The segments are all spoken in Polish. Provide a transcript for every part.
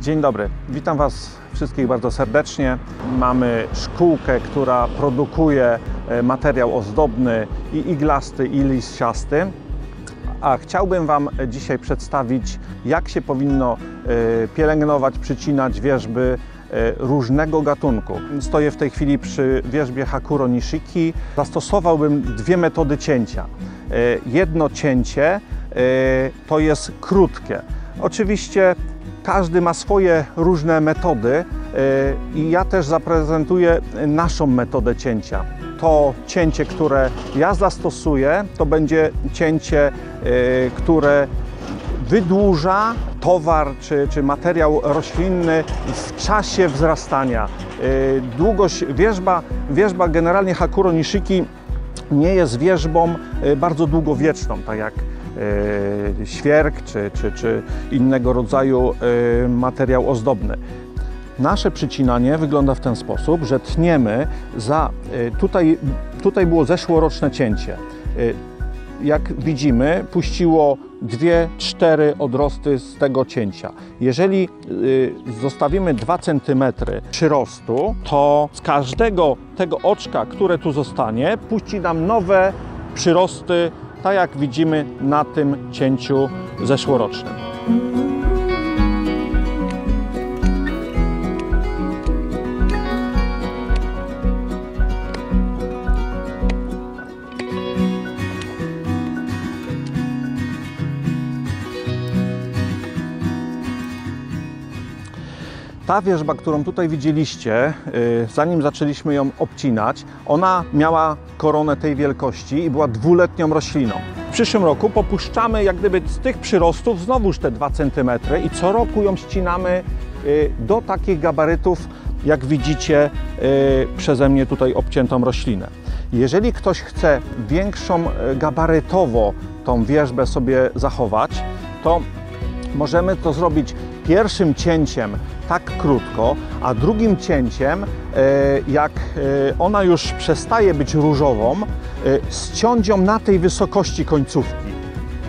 Dzień dobry, witam Was wszystkich bardzo serdecznie. Mamy szkółkę, która produkuje e, materiał ozdobny i iglasty, i liściasty. A chciałbym Wam dzisiaj przedstawić, jak się powinno e, pielęgnować, przycinać wierzby e, różnego gatunku. Stoję w tej chwili przy wierzbie Hakuro Nishiki. Zastosowałbym dwie metody cięcia. Jedno cięcie to jest krótkie. Oczywiście każdy ma swoje różne metody e, i ja też zaprezentuję naszą metodę cięcia. To cięcie, które ja zastosuję, to będzie cięcie, e, które wydłuża towar czy, czy materiał roślinny w czasie wzrastania. E, Długość wierzba, wierzba generalnie Hakuro Nishiki nie jest wierzbą bardzo długowieczną, tak jak świerk czy, czy, czy innego rodzaju e, materiał ozdobny. Nasze przycinanie wygląda w ten sposób, że tniemy za, e, tutaj, tutaj było zeszłoroczne cięcie. E, Jak widzimy, puściło dwie, cztery odrosty z tego cięcia. Jeżeli zostawimy 2 cm przyrostu, to z każdego tego oczka, które tu zostanie, puści nam nowe przyrosty, tak jak widzimy na tym cięciu zeszłorocznym. Ta wierzba, którą tutaj widzieliście, y, zanim zaczęliśmy ją obcinać, ona miała koronę tej wielkości i była dwuletnią rośliną. W przyszłym roku popuszczamy jak gdyby z tych przyrostów znowuż te 2 cm i co roku ją ścinamy y, do takich gabarytów, jak widzicie y, przeze mnie tutaj obciętą roślinę. Jeżeli ktoś chce większą gabarytowo tą wierzbę sobie zachować, to możemy to zrobić pierwszym cięciem tak krótko, a drugim cięciem, e, jak e, ona już przestaje być różową, e, ściąć ją na tej wysokości końcówki.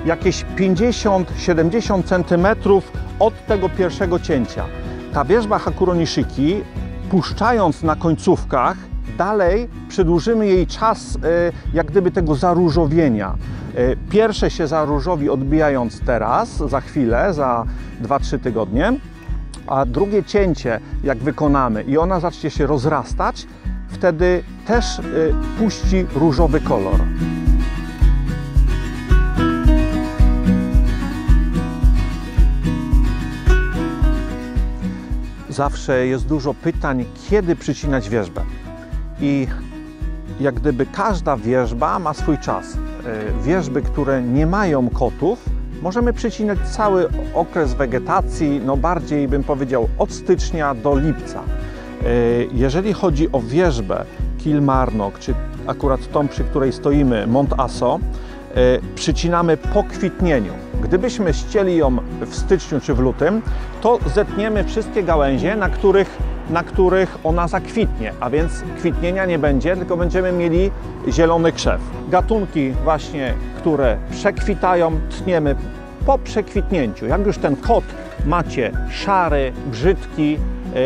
Jakieś 50-70 cm od tego pierwszego cięcia. Ta wierzba Hakuro Nishiki, puszczając na końcówkach, dalej przedłużymy jej czas jak gdyby tego zaróżowienia. Pierwsze się zaróżowi odbijając teraz, za chwilę, za 2-3 tygodnie, a drugie cięcie jak wykonamy i ona zacznie się rozrastać, wtedy też y, puści różowy kolor. Zawsze jest dużo pytań, kiedy przycinać wierzbę. I jak gdyby każda wierzba ma swój czas. Y, Wierzby, które nie mają kotów, możemy przycinać cały okres wegetacji, no bardziej bym powiedział od stycznia do lipca. Y, Jeżeli chodzi o wierzbę Kilmarnock, czy akurat tą, przy której stoimy, Mont Aso, y, przycinamy po kwitnieniu. Gdybyśmy ścieli ją w styczniu czy w lutym, to zetniemy wszystkie gałęzie, na których, na których ona zakwitnie, a więc kwitnienia nie będzie, tylko będziemy mieli zielony krzew. Gatunki właśnie, które przekwitają, tniemy po przekwitnięciu. Jak już ten kot macie szary, brzydki,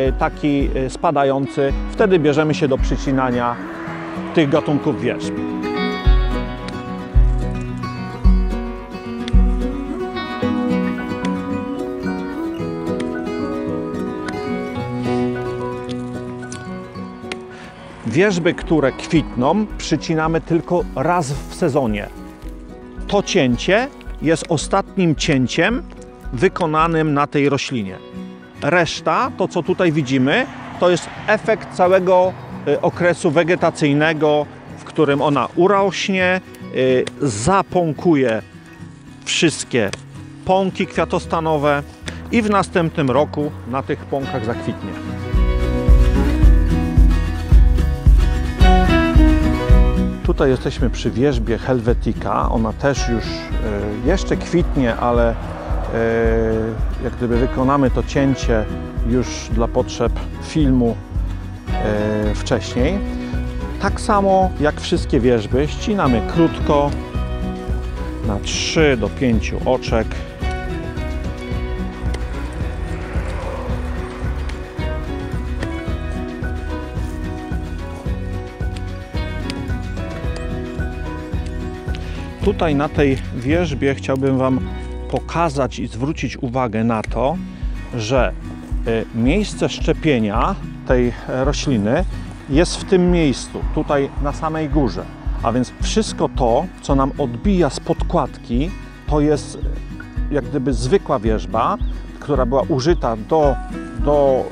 y, taki y, spadający, wtedy bierzemy się do przycinania tych gatunków wierzb. Wierzby, które kwitną, przycinamy tylko raz w sezonie. To cięcie jest ostatnim cięciem wykonanym na tej roślinie. Reszta, to co tutaj widzimy, to jest efekt całego y, okresu wegetacyjnego, w którym ona urośnie, y, zapąkuje wszystkie pąki kwiatostanowe i w następnym roku na tych pąkach zakwitnie. Tutaj jesteśmy przy wierzbie Helvetica. Ona też już e, jeszcze kwitnie, ale e, jak gdyby wykonamy to cięcie już dla potrzeb filmu e, wcześniej. Tak samo jak wszystkie wierzby, ścinamy krótko na 3 do 5 oczek. Tutaj na tej wierzbie chciałbym Wam pokazać i zwrócić uwagę na to, że y, miejsce szczepienia tej e, rośliny jest w tym miejscu, tutaj na samej górze. A więc wszystko to, co nam odbija z podkładki, to jest e, jak gdyby zwykła wierzba, która była użyta do, do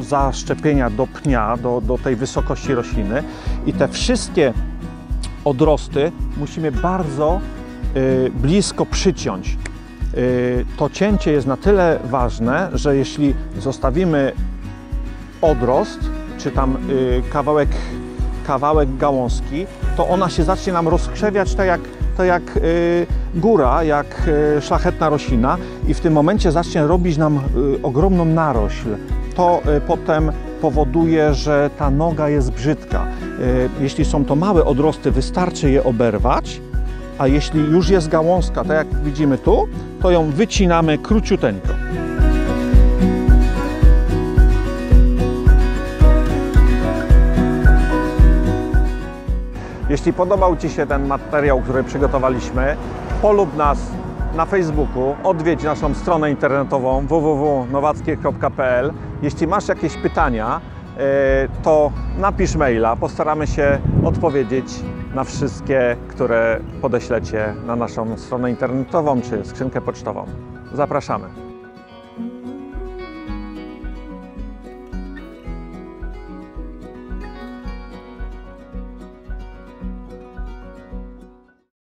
y, zaszczepienia do pnia, do, do tej wysokości rośliny. I te wszystkie odrosty musimy bardzo y, blisko przyciąć. Y, to cięcie jest na tyle ważne, że jeśli zostawimy odrost, czy tam y, kawałek, kawałek gałązki, to ona się zacznie nam rozkrzewiać tak jak, tak jak góra, jak szlachetna roślina i w tym momencie zacznie robić nam ogromną narośl. To potem powoduje, że ta noga jest brzydka. Y, Jeśli są to małe odrosty, wystarczy je oberwać, a jeśli już jest gałązka, tak jak widzimy tu, to ją wycinamy króciuteńko. Jeśli podobał Ci się ten materiał, który przygotowaliśmy, polub nas na Facebooku, odwiedź naszą stronę internetową www.nowackie.pl. Jeśli masz jakieś pytania, e, to napisz maila. Postaramy się odpowiedzieć na wszystkie, które podeślecie na naszą stronę internetową czy skrzynkę pocztową. Zapraszamy.